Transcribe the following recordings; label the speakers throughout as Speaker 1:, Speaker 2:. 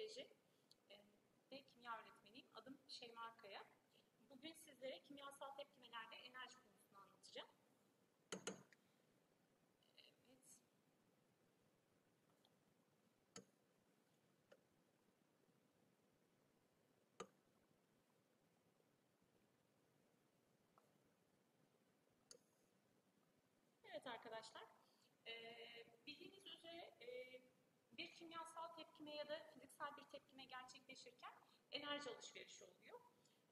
Speaker 1: Koleji e, ve kimya öğretmeniyim. Adım Şeyma Kaya. Bugün sizlere kimyasal tepkimelerde enerji konusunu anlatacağım. Evet. Evet arkadaşlar, bir kimyasal tepkime ya da fiziksel bir tepkime gerçekleşirken enerji alışverişi oluyor.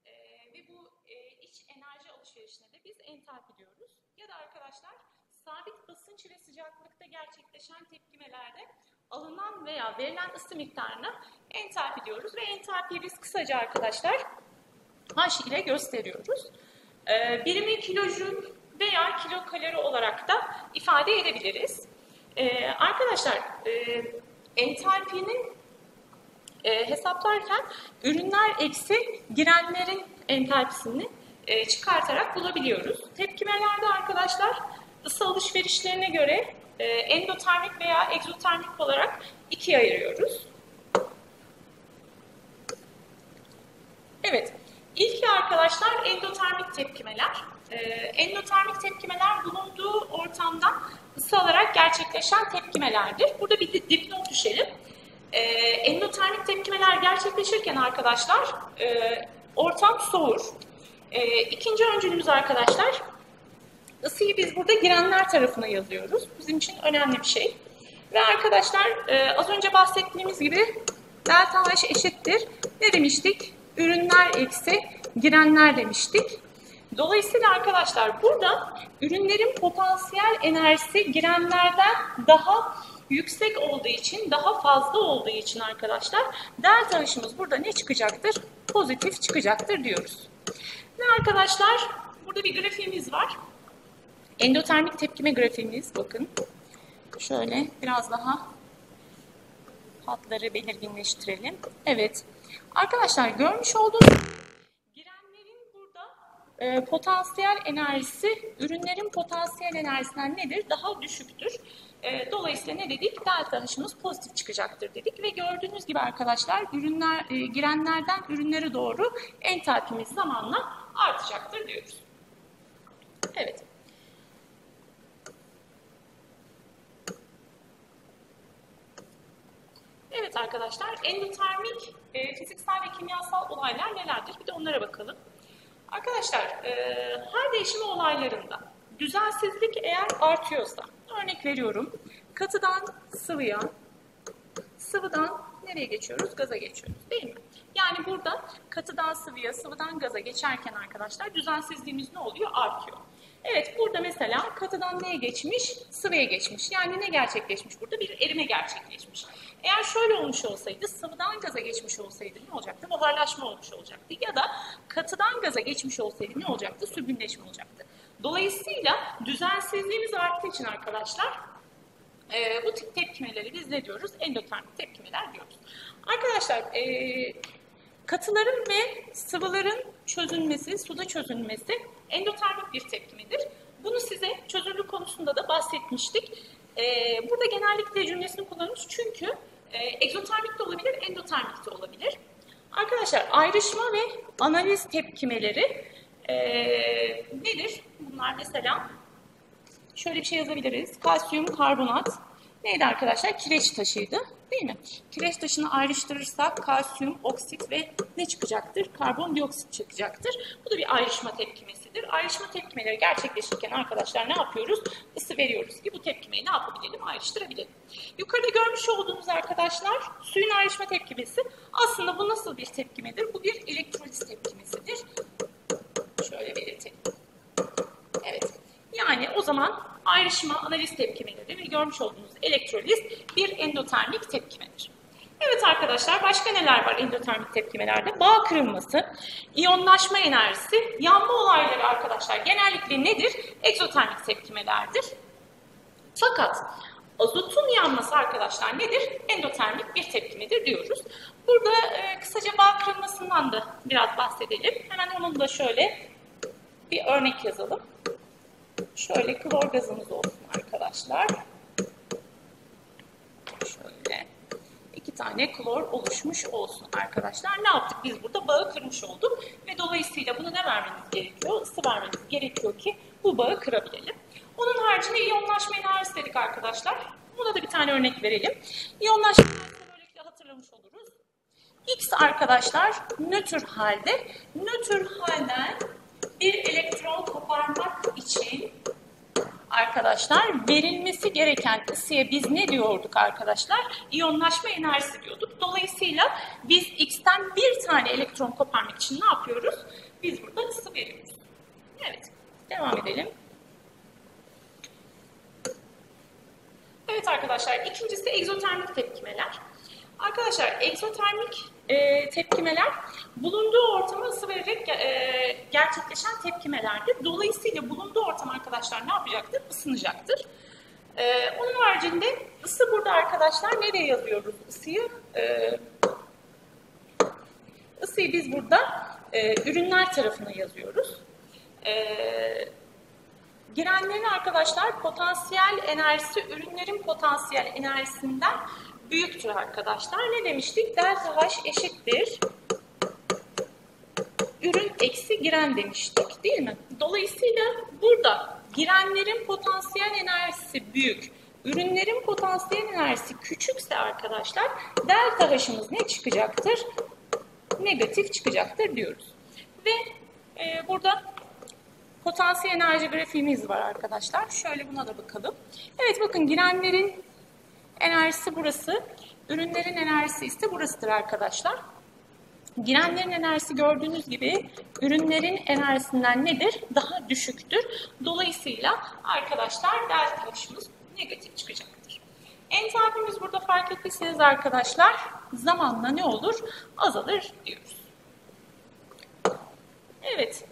Speaker 1: E, ve bu e, iç enerji alışverişine de biz entalpi diyoruz. Ya da arkadaşlar sabit basınç ve sıcaklıkta gerçekleşen tepkimelerde alınan veya verilen ısı miktarına entalpi diyoruz. Ve entalpiyi biz kısaca arkadaşlar H ile gösteriyoruz. E, birimi kilojoule veya kilokalori olarak da ifade edebiliriz. Ee, arkadaşlar, e, entalpinin e, hesaplarken ürünler eksi girenlerin entalpisini e, çıkartarak bulabiliyoruz. Tepkimelerde arkadaşlar ısı alışverişlerine göre e, endotermik veya egzotermik olarak ikiye ayırıyoruz. Evet, ilki arkadaşlar endotermik tepkimeler. Ee, endotermik tepkimeler bulunduğu ortamdan ısı alarak gerçekleşen tepkimelerdir. Burada bir dipnot düşelim. Ee, endotermik tepkimeler gerçekleşirken arkadaşlar e, ortam soğur. E, ikinci öncülümüz arkadaşlar ısıyı biz burada girenler tarafına yazıyoruz. Bizim için önemli bir şey. Ve arkadaşlar e, az önce bahsettiğimiz gibi delta H eşittir. Ne demiştik? Ürünler eksi girenler demiştik. Dolayısıyla arkadaşlar burada ürünlerin potansiyel enerjisi girenlerden daha yüksek olduğu için, daha fazla olduğu için arkadaşlar delta H'ımız burada ne çıkacaktır? Pozitif çıkacaktır diyoruz. Ve arkadaşlar burada bir grafiğimiz var. Endotermik tepkime grafiğimiz bakın. Şöyle biraz daha hatları belirginleştirelim. Evet. Arkadaşlar görmüş olduğunuz e, potansiyel enerjisi ürünlerin potansiyel enerjisinden nedir? Daha düşüktür. E, dolayısıyla ne dedik? Delta H'ımız pozitif çıkacaktır dedik ve gördüğünüz gibi arkadaşlar ürünler e, girenlerden ürünlere doğru entalpimiz zamanla artacaktır diyoruz. Evet. Evet arkadaşlar, endotermik e, fiziksel ve kimyasal olaylar nelerdir? Bir de onlara bakalım. Arkadaşlar, e, her değişim olaylarında düzensizlik eğer artıyorsa, örnek veriyorum, katıdan sıvıya, sıvıdan nereye geçiyoruz? Gaza geçiyoruz değil mi? Yani burada katıdan sıvıya, sıvıdan gaza geçerken arkadaşlar düzensizliğimiz ne oluyor? Artıyor. Evet burada mesela katıdan neye geçmiş? Sıvıya geçmiş. Yani ne gerçekleşmiş burada? Bir erime gerçekleşmiş. Eğer şöyle olmuş olsaydı, sıvıdan gaza geçmiş olsaydı ne olacaktı? Buharlaşma olmuş olacaktı. Ya da katıdan gaza geçmiş olsaydı ne olacaktı? Sübünleşme olacaktı. Dolayısıyla düzensizliğimiz arttığı için arkadaşlar e, bu tip tepkimeleri biz ne diyoruz? Endotermik tepkimeler diyoruz. Arkadaşlar e, katıların ve sıvıların çözünmesi, suda çözünmesi endotermik bir tepkimedir. Bunu size çözünürlük konusunda da bahsetmiştik. Ee, burada genellikle cümlesini kullanıyoruz çünkü e, egzotermik de olabilir, endotermik de olabilir. Arkadaşlar ayrışma ve analiz tepkimeleri e, nedir? Bunlar mesela şöyle bir şey yazabiliriz. Kalsiyum karbonat neydi arkadaşlar? Kireç taşıydı değil mi? Kireç taşını ayrıştırırsak kalsiyum, oksit ve ne çıkacaktır? Karbondioksit çıkacaktır. Bu da bir ayrışma tepkimesidir. Ayrışma tepkimeleri gerçekleşirken arkadaşlar ne yapıyoruz? Isı veriyoruz ki bu tepkimeyi ne yapabilelim? Ayrıştırabilelim. Yukarıda görmüş olduğunuz arkadaşlar suyun ayrışma tepkimesi. Aslında bu nasıl bir tepkimedir? Bu bir elektroliz tepkimesidir. Şöyle belirtelim. Evet. Yani o zaman ayrışma analiz tepkimeleri ve görmüş olduğunuz elektroliz bir endotermik tepkimedir. Evet arkadaşlar başka neler var endotermik tepkimelerde? Bağ kırılması, iyonlaşma enerjisi, yanma olayları arkadaşlar genellikle nedir? Egzotermik tepkimelerdir. Fakat azotun yanması arkadaşlar nedir? Endotermik bir tepkimedir diyoruz. Burada e, kısaca bağ kırılmasından da biraz bahsedelim. Hemen onun da şöyle bir örnek yazalım. Şöyle klor gazımız olsun arkadaşlar. Şöyle tane klor oluşmuş olsun arkadaşlar. Ne yaptık? Biz burada bağı kırmış olduk ve dolayısıyla bunu ne vermemiz gerekiyor? Isı vermemiz gerekiyor ki bu bağı kırabilelim. Onun haricinde iyonlaşma enerjisi dedik arkadaşlar. Buna da bir tane örnek verelim. İyonlaşma enerjisini böylelikle hatırlamış oluruz. X arkadaşlar nötr halde. Nötr halden bir elektron koparmak için arkadaşlar verilmesi gereken ısıya biz ne diyorduk arkadaşlar? İyonlaşma enerjisi diyorduk. Dolayısıyla biz X'ten bir tane elektron koparmak için ne yapıyoruz? Biz burada ısı veriyoruz. Evet, devam edelim. Evet arkadaşlar, ikincisi egzotermik tepkimeler. Arkadaşlar, egzotermik e, tepkimeler bulunduğu ortama ısı vererek e, gerçekleşen tepkimelerdir. Dolayısıyla bulunduğu ortam arkadaşlar ne yapacaktır? Isınacaktır. E, onun haricinde ısı burada arkadaşlar nereye yazıyoruz ısıyı? E, ısıyı biz burada e, ürünler tarafına yazıyoruz. E, Girenlerin arkadaşlar potansiyel enerjisi ürünlerin potansiyel enerjisinden büyüktür arkadaşlar. Ne demiştik? Delta H eşittir. Ürün eksi giren demiştik değil mi? Dolayısıyla burada girenlerin potansiyel enerjisi büyük, ürünlerin potansiyel enerjisi küçükse arkadaşlar delta H'ımız ne çıkacaktır? Negatif çıkacaktır diyoruz. Ve e, burada potansiyel enerji grafiğimiz var arkadaşlar. Şöyle buna da bakalım. Evet bakın girenlerin enerjisi burası. Ürünlerin enerjisi ise burasıdır arkadaşlar. Girenlerin enerjisi gördüğünüz gibi ürünlerin enerjisinden nedir? Daha düşüktür. Dolayısıyla arkadaşlar delta H'ımız negatif çıkacaktır. Entalpimiz burada fark ettiyseniz arkadaşlar zamanla ne olur? Azalır diyoruz. Evet.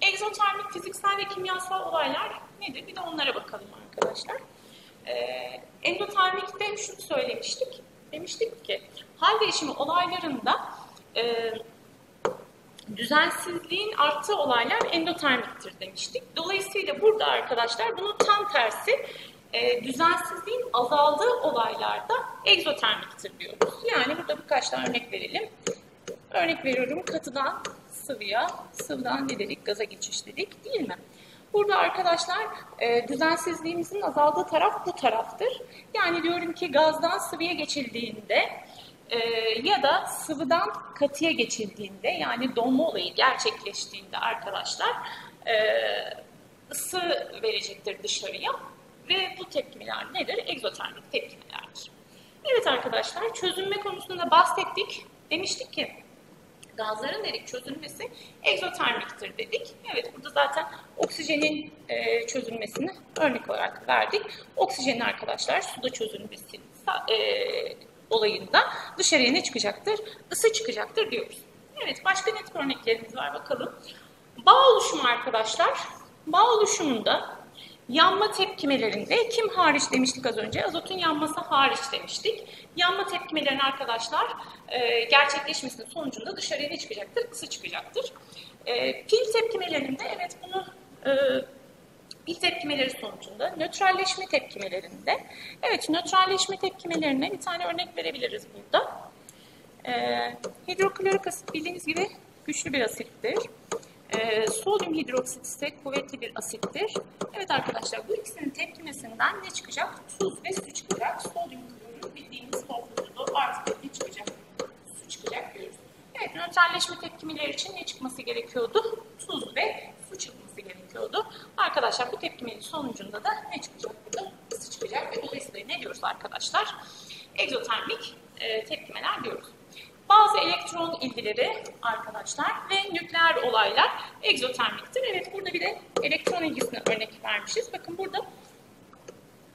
Speaker 1: Egzotermik fiziksel ve kimyasal olaylar nedir? Bir de onlara bakalım arkadaşlar. Ee, endotermikte şunu söylemiştik. Demiştik ki hal değişimi olaylarında e, düzensizliğin arttığı olaylar endotermiktir demiştik. Dolayısıyla burada arkadaşlar bunun tam tersi e, düzensizliğin azaldığı olaylarda egzotermiktir diyoruz. Yani burada birkaç tane örnek verelim. Örnek veriyorum katıdan sıvıya, sıvıdan ne dedik? Gaza geçiş dedik değil mi? Burada arkadaşlar e, düzensizliğimizin azaldığı taraf bu taraftır. Yani diyorum ki gazdan sıvıya geçildiğinde e, ya da sıvıdan katıya geçildiğinde yani donma olayı gerçekleştiğinde arkadaşlar e, ısı verecektir dışarıya ve bu tepkimeler nedir? Egzotermik tepkimelerdir. Evet arkadaşlar çözünme konusunda bahsettik. Demiştik ki gazların dedik çözülmesi egzotermiktir dedik. Evet burada zaten oksijenin e, çözülmesini örnek olarak verdik. Oksijenin arkadaşlar suda çözülmesi e, olayında dışarıya ne çıkacaktır? Isı çıkacaktır diyoruz. Evet başka net örneklerimiz var bakalım. Bağ oluşumu arkadaşlar. Bağ oluşumunda yanma tepkimelerinde kim hariç demiştik az önce? Azotun yanması hariç demiştik. Yanma tepkimelerin arkadaşlar e, gerçekleşmesinin sonucunda dışarıya ne çıkacaktır? Isı çıkacaktır. E, pil tepkimelerinde evet bunu e, pil tepkimeleri sonucunda nötralleşme tepkimelerinde evet nötralleşme tepkimelerine bir tane örnek verebiliriz burada. E, hidroklorik asit bildiğiniz gibi güçlü bir asittir. E, sodyum hidroksit ise kuvvetli bir asittir. Evet arkadaşlar bu ikisinin tepkimesinden ne çıkacak? Tuz ve su çıkacak. Sodyum klorür bildiğimiz formülü artık ne çıkacak? Su çıkacak diyoruz. Evet nötralleşme tepkimeleri için ne çıkması gerekiyordu? Tuz ve su çıkması gerekiyordu. Arkadaşlar bu tepkimenin sonucunda da ne çıkacak burada? Isı çıkacak ve dolayısıyla ne diyoruz arkadaşlar? Egzotermik e, tepkimeler diyoruz. Bazı elektron ilgileri arkadaşlar ve nükleer olaylar egzotermiktir. Evet burada bir de elektron ilgisine örnek vermişiz. Bakın burada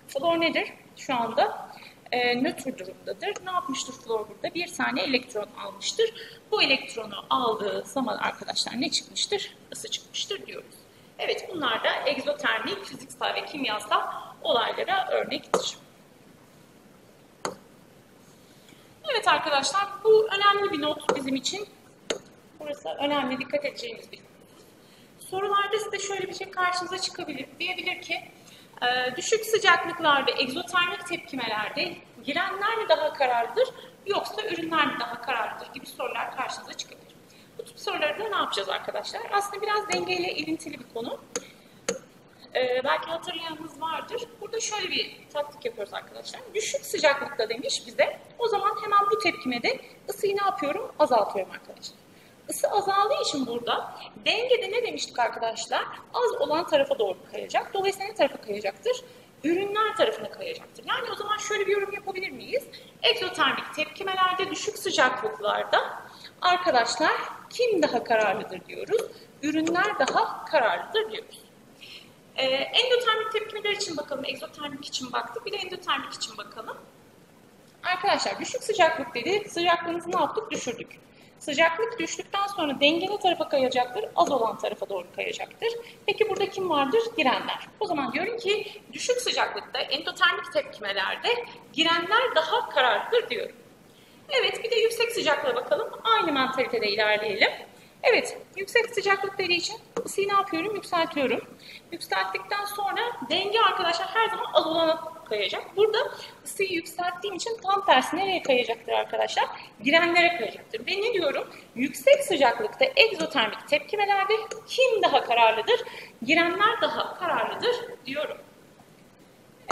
Speaker 1: flor nedir? Şu anda e, nötr durumdadır. Ne yapmıştır flor burada? Bir tane elektron almıştır. Bu elektronu aldığı zaman arkadaşlar ne çıkmıştır? Isı çıkmıştır diyoruz. Evet bunlar da egzotermik, fiziksel ve kimyasal olaylara örnektir. Evet arkadaşlar bu önemli bir not bizim için. Burası önemli dikkat edeceğimiz bir Sorularda size şöyle bir şey karşınıza çıkabilir. Diyebilir ki Ee, düşük sıcaklıklar ve egzotermik tepkimelerde girenler mi daha kararlıdır yoksa ürünler mi daha kararlıdır gibi sorular karşınıza çıkabilir. Bu tip soruları da ne yapacağız arkadaşlar? Aslında biraz dengeyle ilintili bir konu. Ee, belki hatırlayanınız vardır. Burada şöyle bir taktik yapıyoruz arkadaşlar. Düşük sıcaklıkta demiş bize. O zaman hemen bu tepkimede ısıyı ne yapıyorum? Azaltıyorum arkadaşlar. Isı azaldığı için burada dengede ne demiştik arkadaşlar? Az olan tarafa doğru kayacak. Dolayısıyla ne tarafa kayacaktır? Ürünler tarafına kayacaktır. Yani o zaman şöyle bir yorum yapabilir miyiz? Egzotermik tepkimelerde düşük sıcaklıklarda arkadaşlar kim daha kararlıdır diyoruz? Ürünler daha kararlıdır diyoruz. Ee, endotermik tepkimeler için bakalım, egzotermik için baktık. Bir de endotermik için bakalım. Arkadaşlar düşük sıcaklık dedi. Sıcaklığımızı ne yaptık? Düşürdük. Sıcaklık düştükten sonra denge ne tarafa kayacaktır? Az olan tarafa doğru kayacaktır. Peki burada kim vardır? Girenler. O zaman diyorum ki düşük sıcaklıkta endotermik tepkimelerde girenler daha kararlıdır diyorum. Evet bir de yüksek sıcaklığa bakalım. Aynı mantalitede ilerleyelim. Evet, yüksek sıcaklık dediği için ısıyı ne yapıyorum? Yükseltiyorum. Yükselttikten sonra denge arkadaşlar her zaman az olana kayacak. Burada ısıyı yükselttiğim için tam tersi nereye kayacaktır arkadaşlar? Girenlere kayacaktır. Ve ne diyorum? Yüksek sıcaklıkta egzotermik tepkimelerde kim daha kararlıdır? Girenler daha kararlıdır diyorum.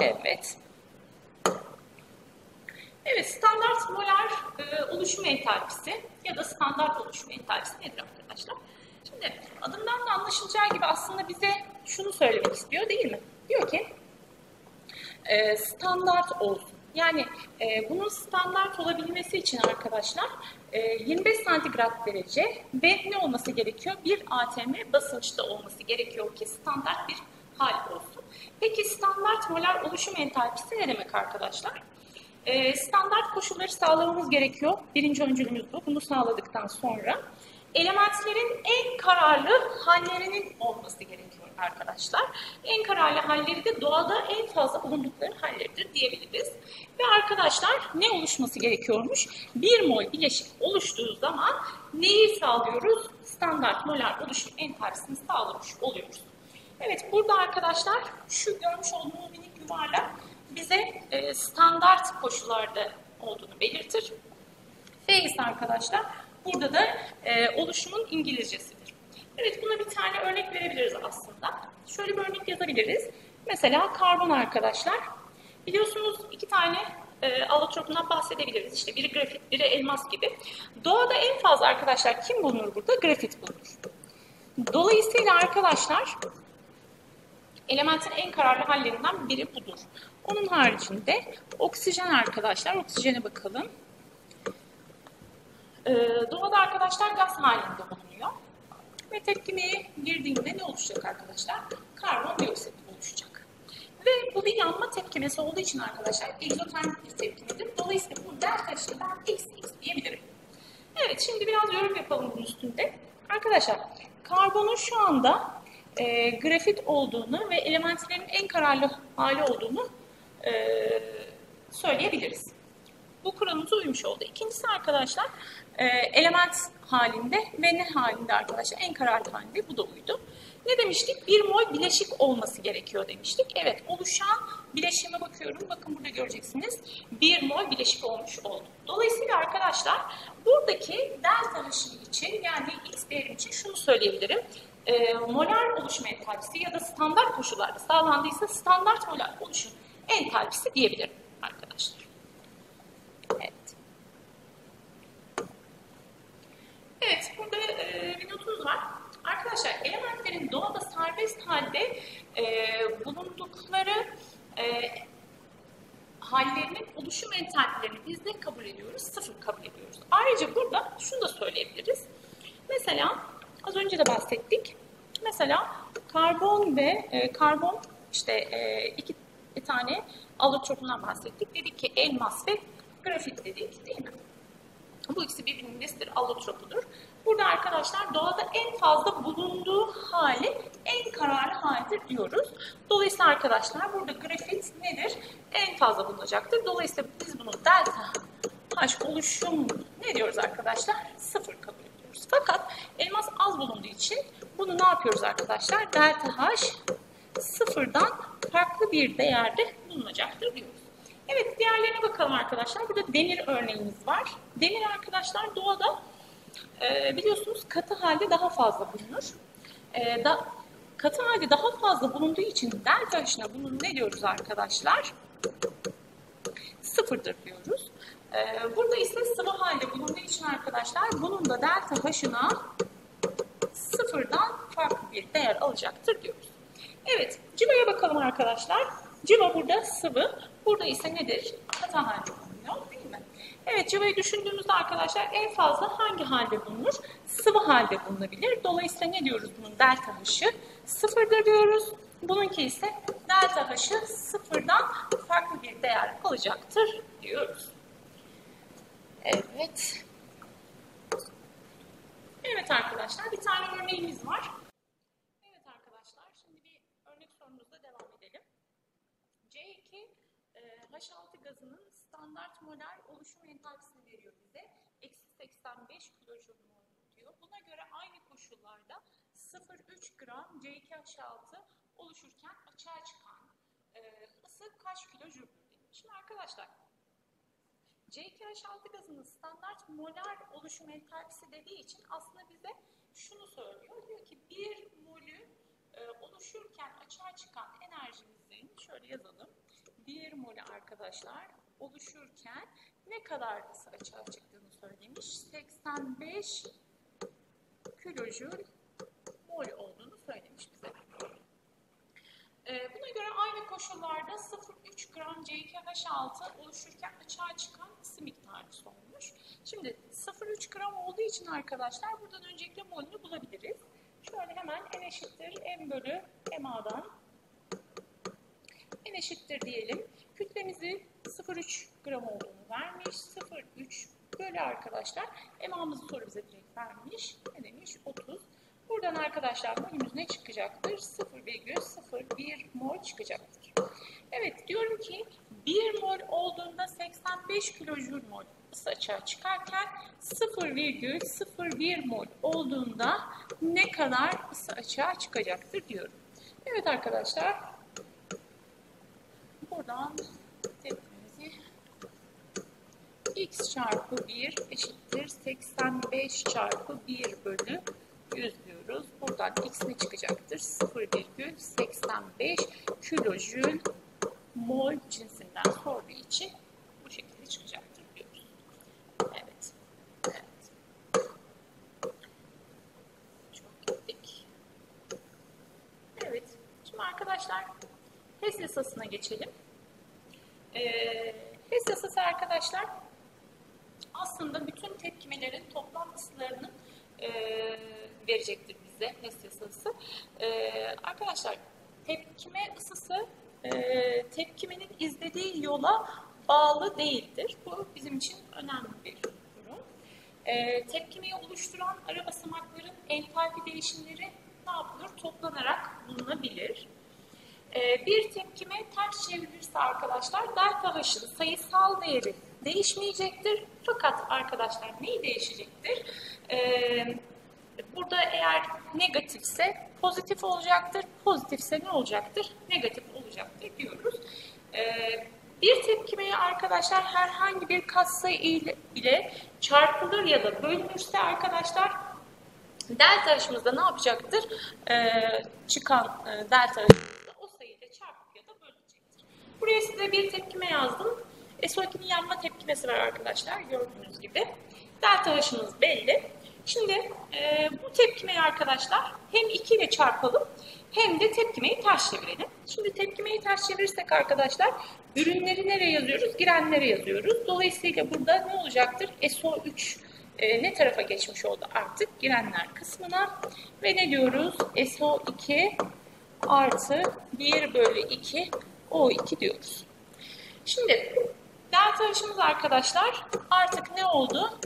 Speaker 1: Evet. Evet, standart molar e, oluşum entalpisi ya da standart oluşum entalpisi nedir arkadaşlar? Şimdi adından da anlaşılacağı gibi aslında bize şunu söylemek istiyor değil mi? Diyor ki e, standart olsun. Yani e, bunun standart olabilmesi için arkadaşlar e, 25 santigrat derece ve ne olması gerekiyor? Bir atm basınçta olması gerekiyor ki standart bir hal olsun. Peki standart molar oluşum entalpisi ne demek arkadaşlar? E, standart koşulları sağlamamız gerekiyor. Birinci öncülümüz bu. Bunu sağladıktan sonra elementlerin en kararlı hallerinin olması gerekiyor arkadaşlar. En kararlı halleri de doğada en fazla bulundukları halleridir diyebiliriz. Ve arkadaşlar ne oluşması gerekiyormuş? Bir mol bileşik oluştuğu zaman neyi sağlıyoruz? Standart molar oluşum entalpisini sağlamış oluyoruz. Evet burada arkadaşlar şu görmüş olduğunuz minik yuvarlak bize e, standart koşullarda olduğunu belirtir. İse arkadaşlar burada da e, oluşumun İngilizcesidir. Evet buna bir tane örnek verebiliriz aslında. Şöyle bir örnek yazabiliriz. Mesela karbon arkadaşlar. Biliyorsunuz iki tane e, allotropundan bahsedebiliriz. İşte biri grafit, biri elmas gibi. Doğada en fazla arkadaşlar kim bulunur burada? Grafit bulunur. Dolayısıyla arkadaşlar elementin en kararlı hallerinden biri budur. Onun haricinde oksijen arkadaşlar, oksijene bakalım. Ee, doğada arkadaşlar gaz halinde bulunuyor. Ve tepkimeye girdiğinde ne oluşacak arkadaşlar? Karbondioksit oluşacak. Ve bu bir yanma tepkimesi olduğu için arkadaşlar egzotermik bir tepkimedir. Dolayısıyla bu delta işte ben x diyebilirim. Evet şimdi biraz yorum yapalım bunun üstünde. Arkadaşlar karbonun şu anda e, grafit olduğunu ve elementlerin en kararlı hali olduğunu söyleyebiliriz. Bu kuralımıza uymuş oldu. İkincisi arkadaşlar e, element halinde ve ne halinde arkadaşlar en kararlı halinde bu da uydu. Ne demiştik? Bir mol bileşik olması gerekiyor demiştik. Evet oluşan bileşime bakıyorum. Bakın burada göreceksiniz. Bir mol bileşik olmuş oldu. Dolayısıyla arkadaşlar buradaki delta H için yani x değerim için şunu söyleyebilirim. E, molar oluşum entalpisi ya da standart koşullarda sağlandıysa standart molar oluşum entalpisi diyebilirim arkadaşlar. Evet. Evet, burada e, notumuz var. Arkadaşlar, elementlerin doğada serbest halde e, bulundukları e, hallerinin oluşum entalpilerini biz ne kabul ediyoruz? Sıfır kabul ediyoruz. Ayrıca burada şunu da söyleyebiliriz. Mesela az önce de bahsettik. Mesela karbon ve e, karbon işte e, iki bir tane allotropundan bahsettik. Dedik ki elmas ve grafit dedik değil mi? Bu ikisi birbirinin nesidir? Allotropudur. Burada arkadaşlar doğada en fazla bulunduğu hali en kararlı halidir diyoruz. Dolayısıyla arkadaşlar burada grafit nedir? En fazla bulunacaktır. Dolayısıyla biz bunu delta H oluşum ne diyoruz arkadaşlar? Sıfır kabul ediyoruz. Fakat elmas az bulunduğu için bunu ne yapıyoruz arkadaşlar? Delta H sıfırdan farklı bir değerde bulunacaktır diyoruz. Evet diğerlerine bakalım arkadaşlar. Burada demir örneğimiz var. Demir arkadaşlar doğada e, biliyorsunuz katı halde daha fazla bulunur. E, da, katı halde daha fazla bulunduğu için delta H'ına bunun ne diyoruz arkadaşlar? Sıfırdır diyoruz. E, burada ise sıvı halde bulunduğu için arkadaşlar bunun da delta H'ına sıfırdan farklı bir değer alacaktır diyoruz. Evet, civaya bakalım arkadaşlar. Civa burada sıvı, burada ise nedir? Katı halde bulunuyor değil mi? Evet, civayı düşündüğümüzde arkadaşlar en fazla hangi halde bulunur? Sıvı halde bulunabilir. Dolayısıyla ne diyoruz bunun delta h'ı? Sıfırdır diyoruz. Bununki ise delta h'ı sıfırdan farklı bir değer alacaktır diyoruz. Evet. Evet arkadaşlar bir tane örneğimiz var. Örnek sorumuzla devam edelim. C2 e, H6 gazının standart molar oluşum entalpisini veriyor bize. Eksi 85 kilojül diyor. Buna göre aynı koşullarda 0,3 gram C2H6 oluşurken açığa çıkan e, ısı kaç kilojüldür? Şimdi arkadaşlar C2H6 gazının standart molar oluşum entalpisi dediği için aslında bize şunu söylüyor. Diyor ki 1 molü e, oluşurken açığa çıkan enerjimizin şöyle yazalım. 1 molü arkadaşlar oluşurken ne kadar açığa çıktığını söylemiş. 85 kilojül mol olduğunu söylemiş bize. Buna göre aynı koşullarda 0,3 gram C2H6 oluşurken açığa çıkan ısı miktarı sormuş. Şimdi 0,3 gram olduğu için arkadaşlar buradan öncelikle molünü bulabiliriz. Şöyle hemen n eşittir m bölü MA'dan n eşittir diyelim. Kütlemizi 0,3 gram olduğunu vermiş. 0,3 bölü arkadaşlar. MA'mızı soru bize direkt vermiş. Ne demiş? 30. Buradan arkadaşlar molümüz ne çıkacaktır? 0,01 mol çıkacaktır. Evet diyorum ki 1 mol olduğunda 85 kilojül mol ısı açığa çıkarken 0,01 mol olduğunda ne kadar ısı açığa çıkacaktır diyorum. Evet arkadaşlar buradan tepkimizi x çarpı 1 eşittir 85 çarpı 1 bölü 100 diyoruz. Buradan x ne çıkacaktır? 0,85 kilojül mol cinsinden sorduğu için bu şekilde çıkacaktır diyoruz. Evet. Evet. Çok gittik. Evet. Şimdi arkadaşlar HES yasasına geçelim. Ee, HES yasası arkadaşlar aslında bütün tepkimelerin toplam ısılarının e, verecektir bize HES yasası. E, arkadaşlar tepkime ısısı e, tepkimenin izlediği yola bağlı değildir. Bu bizim için önemli bir durum. E, tepkimeyi oluşturan ara basamakların entalpi değişimleri ne yapılır? Toplanarak bulunabilir. E, bir tepkime ters çevrilirse arkadaşlar delta H'ın sayısal değeri değişmeyecektir. Fakat arkadaşlar neyi değişecektir? Ee, burada eğer negatifse pozitif olacaktır. Pozitifse ne olacaktır? Negatif olacaktır diyoruz. Ee, bir tepkimeye arkadaşlar herhangi bir katsayı ile, çarpılır ya da bölünürse arkadaşlar delta H'ımızda ne yapacaktır? Ee, çıkan e, delta H'ımızda o sayıyla çarpıp ya da bölünecektir. Buraya size bir tepkime yazdım. SO2'nin yanma tepkimesi var arkadaşlar gördüğünüz gibi. Delta H'ımız belli. Şimdi e, bu tepkimeyi arkadaşlar hem 2 ile çarpalım hem de tepkimeyi ters çevirelim. Şimdi tepkimeyi ters çevirirsek arkadaşlar ürünleri nereye yazıyoruz? Girenlere yazıyoruz. Dolayısıyla burada ne olacaktır? SO3 e, ne tarafa geçmiş oldu artık? Girenler kısmına. Ve ne diyoruz? SO2 artı 1 bölü 2 O2 diyoruz. Şimdi delta H'ımız arkadaşlar artık ne oldu?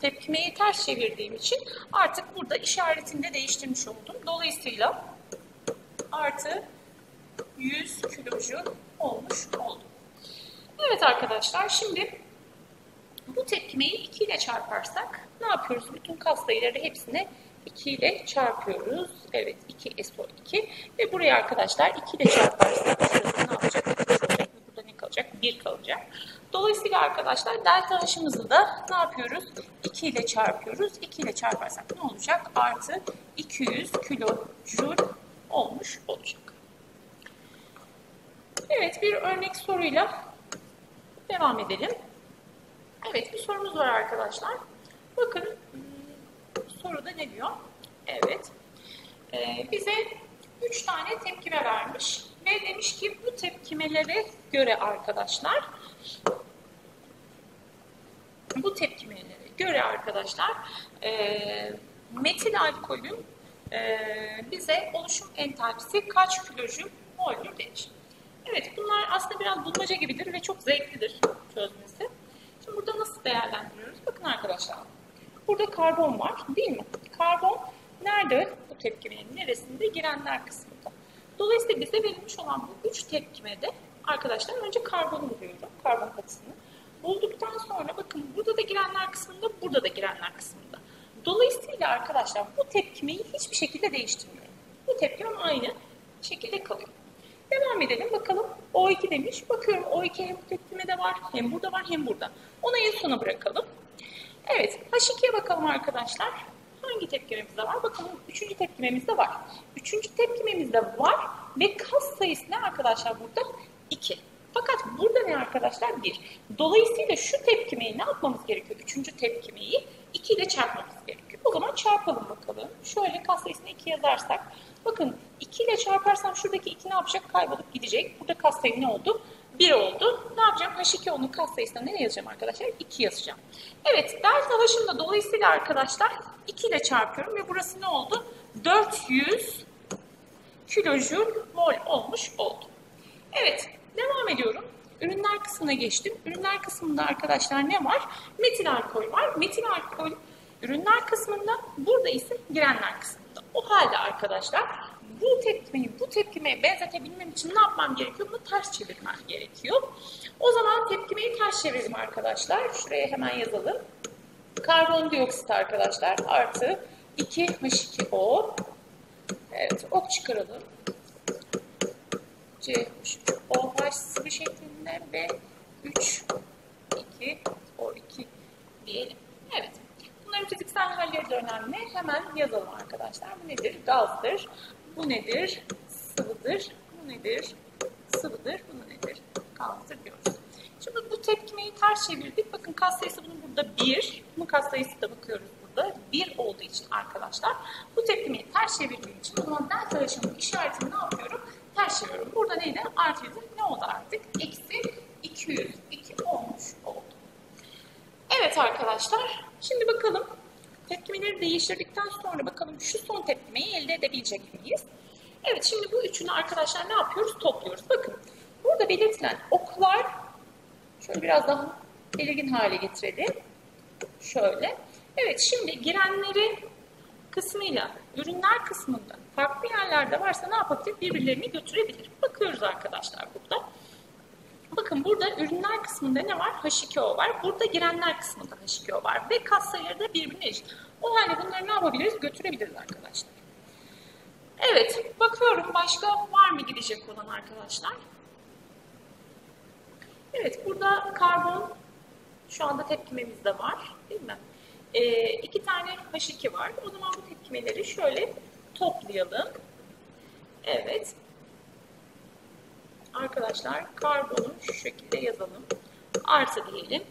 Speaker 1: Tepkimeyi ters çevirdiğim için artık burada işaretini de değiştirmiş oldum. Dolayısıyla artı 100 kilojül olmuş oldu. Evet arkadaşlar şimdi bu tepkimeyi 2 ile çarparsak ne yapıyoruz? Bütün katsayıları hepsine 2 ile çarpıyoruz. Evet 2 SO2 ve buraya arkadaşlar 2 ile çarparsak şurası ne yapıyoruz? kalacak. Dolayısıyla arkadaşlar delta H'ımızı da ne yapıyoruz? 2 ile çarpıyoruz. 2 ile çarparsak ne olacak? Artı 200 kilojül olmuş olacak. Evet bir örnek soruyla devam edelim. Evet bir sorumuz var arkadaşlar. Bakın hmm, soruda ne diyor? Evet. Ee, bize 3 tane tepkime vermiş ve demiş ki bu tepkimelere göre arkadaşlar bu tepkimelere göre arkadaşlar e, metil alkolün e, bize oluşum entalpisi kaç kilojül mol'dür demiş. Evet bunlar aslında biraz bulmaca gibidir ve çok zevklidir çözmesi. Şimdi burada nasıl değerlendiriyoruz? Bakın arkadaşlar. Burada karbon var değil mi? Karbon nerede? Bu tepkimenin neresinde? Girenler kısmında. Dolayısıyla bize verilmiş olan bu üç tepkimede arkadaşlar önce karbonu buluyorum. Karbon katısını. Bulduktan sonra bakın burada da girenler kısmında, burada da girenler kısmında. Dolayısıyla arkadaşlar bu tepkimeyi hiçbir şekilde değiştirmiyorum. Bu tepkimem aynı şekilde kalıyor. Devam edelim bakalım. O2 demiş. Bakıyorum O2 hem bu tepkimede var, hem burada var, hem burada. Onu en sona bırakalım. Evet, H2'ye bakalım arkadaşlar. Hangi tepkimemizde var? Bakalım üçüncü tepkimemizde var. Üçüncü tepkimemizde var ve kas sayısı ne arkadaşlar burada? 2. Fakat burada ne arkadaşlar? 1. Dolayısıyla şu tepkimeyi ne yapmamız gerekiyor? Üçüncü tepkimeyi 2 ile çarpmamız gerekiyor. O zaman çarpalım bakalım. Şöyle kas sayısını 2 yazarsak. Bakın 2 ile çarparsam şuradaki 2 ne yapacak? Kaybolup gidecek. Burada kas sayı ne oldu? 1 oldu. Ne yapacağım? H2 onun kas sayısına ne yazacağım arkadaşlar? 2 yazacağım. Evet, delta H'ım da dolayısıyla arkadaşlar 2 ile çarpıyorum ve burası ne oldu? 400 kilojül mol olmuş oldu. Evet, devam ediyorum. Ürünler kısmına geçtim. Ürünler kısmında arkadaşlar ne var? Metil alkol var. Metil alkol ürünler kısmında, burada ise girenler kısmında. O halde arkadaşlar bu tepkimeyi bu tepkimeye benzetebilmem için ne yapmam gerekiyor? Bunu ters çevirmem gerekiyor. O zaman tepkimeyi ters çevirelim arkadaşlar. Şuraya hemen yazalım. Karbondioksit arkadaşlar artı 2H2O. Evet ok çıkaralım. CH3OH sıvı şeklinde ve 3 2 O2 diyelim. Evet. Bunların fiziksel halleri de önemli. Hemen yazalım arkadaşlar. Bu nedir? Gazdır. Bu nedir? Sıvıdır. Bu nedir? Sıvıdır. Bu nedir? Gazdır diyoruz. Şimdi bu tepkimeyi ters çevirdik. Bakın kas sayısı bunun burada 1. Bu kas sayısı da bakıyoruz burada 1 olduğu için arkadaşlar. Bu tepkimeyi ters çevirdiğim için o zaman delta aşımın işaretini ne yapıyorum? Ters çeviriyorum. Burada neydi? Artı ne oldu artık? Eksi 202 olmuş oldu. Evet arkadaşlar. Şimdi bakalım tepkimeleri değiştirdikten sonra bakalım şu son tepkimeyi elde edebilecek miyiz? Evet şimdi bu üçünü arkadaşlar ne yapıyoruz? Topluyoruz. Bakın burada belirtilen oklar şöyle biraz daha belirgin hale getirelim. Şöyle. Evet şimdi girenleri kısmıyla ürünler kısmında farklı yerlerde varsa ne yapabilir? Birbirlerini götürebilir. Bakıyoruz arkadaşlar burada. Bakın burada ürünler kısmında ne var? H2O var. Burada girenler kısmında H2O var. Ve kas sayıları da birbirine eşit. O halde bunları ne yapabiliriz? Götürebiliriz arkadaşlar. Evet, bakıyorum başka var mı gidecek olan arkadaşlar? Evet, burada karbon şu anda tepkimemizde var, değil mi? Ee, iki tane H2 var. O zaman bu tepkimeleri şöyle toplayalım. Evet. Arkadaşlar karbonu şu şekilde yazalım. Artı diyelim.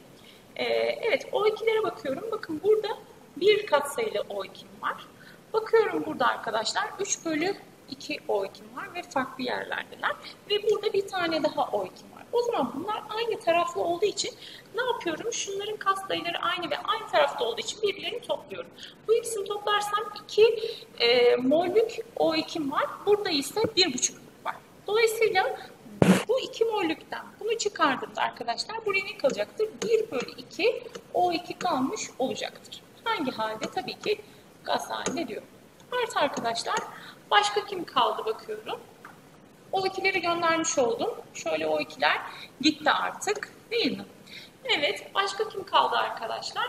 Speaker 1: Ee, evet O2'lere bakıyorum. Bakın burada bir katsayılı O2'm var. Bakıyorum burada arkadaşlar 3 bölü 2 O2'm var ve farklı yerlerdeler. Ve burada bir tane daha O2'm var. O zaman bunlar aynı taraflı olduğu için ne yapıyorum? Şunların kas sayıları aynı ve aynı tarafta olduğu için birbirlerini topluyorum. Bu ikisini toplarsam 2 e, mol'lük O2'm var. Burada ise 1,5'lük var. Dolayısıyla bu 2 mollükten bunu çıkardığımda arkadaşlar buraya ne kalacaktır? 1 bölü 2 O2 kalmış olacaktır. Hangi halde? Tabii ki gaz halinde diyor. Artı arkadaşlar başka kim kaldı bakıyorum. O2'leri göndermiş oldum. Şöyle O2'ler gitti artık değil mi? Evet başka kim kaldı arkadaşlar?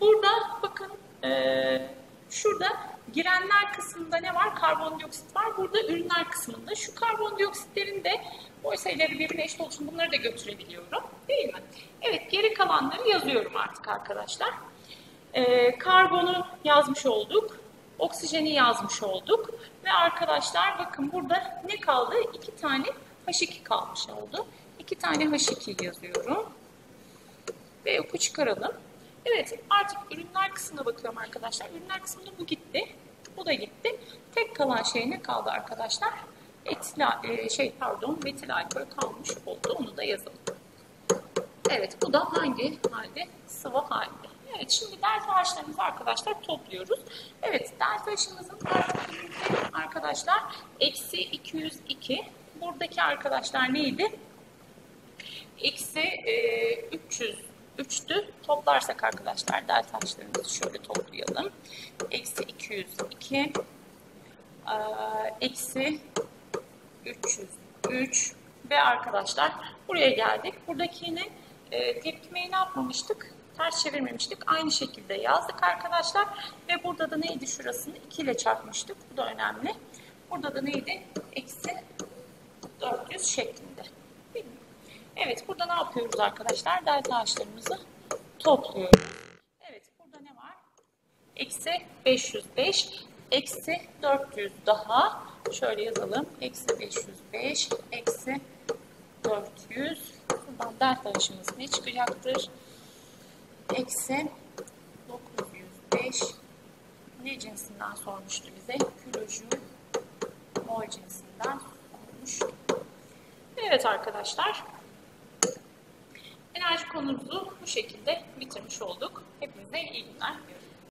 Speaker 1: Burada bakın ee, şurada girenler kısmında ne var? Karbondioksit var. Burada ürünler kısmında. Şu karbondioksitlerin de boy sayıları birbirine eşit için bunları da götürebiliyorum. Değil mi? Evet geri kalanları yazıyorum artık arkadaşlar. Ee, karbonu yazmış olduk. Oksijeni yazmış olduk. Ve arkadaşlar bakın burada ne kaldı? İki tane H2 kalmış oldu. İki tane H2 yazıyorum. Ve yoku çıkaralım. Evet artık ürünler kısmına bakıyorum arkadaşlar. Ürünler kısmında bu gitti. Bu da gitti. Tek kalan şey ne kaldı arkadaşlar? Etil, e, şey pardon metil alkol kalmış oldu. Onu da yazalım. Evet bu da hangi halde? Sıvı halde. Evet şimdi delta H'larımızı arkadaşlar topluyoruz. Evet delta H'ımızın arkadaşlar eksi 202. Buradaki arkadaşlar neydi? Eksi e, 303'tü. Toplarsak arkadaşlar delta H'larımızı şöyle toplayalım. Eksi 202 e, eksi 303 ve arkadaşlar buraya geldik. Buradaki yine e, tepkimeyi ne yapmamıştık? Ters çevirmemiştik. Aynı şekilde yazdık arkadaşlar. Ve burada da neydi şurasını? 2 ile çarpmıştık. Bu da önemli. Burada da neydi? Eksi 400 şeklinde. Evet burada ne yapıyoruz arkadaşlar? Delta H'larımızı topluyoruz. Evet burada ne var? Eksi 505 eksi 400 daha. Şöyle yazalım. Eksi 505 eksi 400. Buradan delta H'ımız ne çıkacaktır? Eksi 905 ne cinsinden sormuştu bize? Kilojül mol cinsinden sormuş. Evet arkadaşlar. Enerji konumuzu bu şekilde bitirmiş olduk. Hepinize iyi günler. Görüşürüz.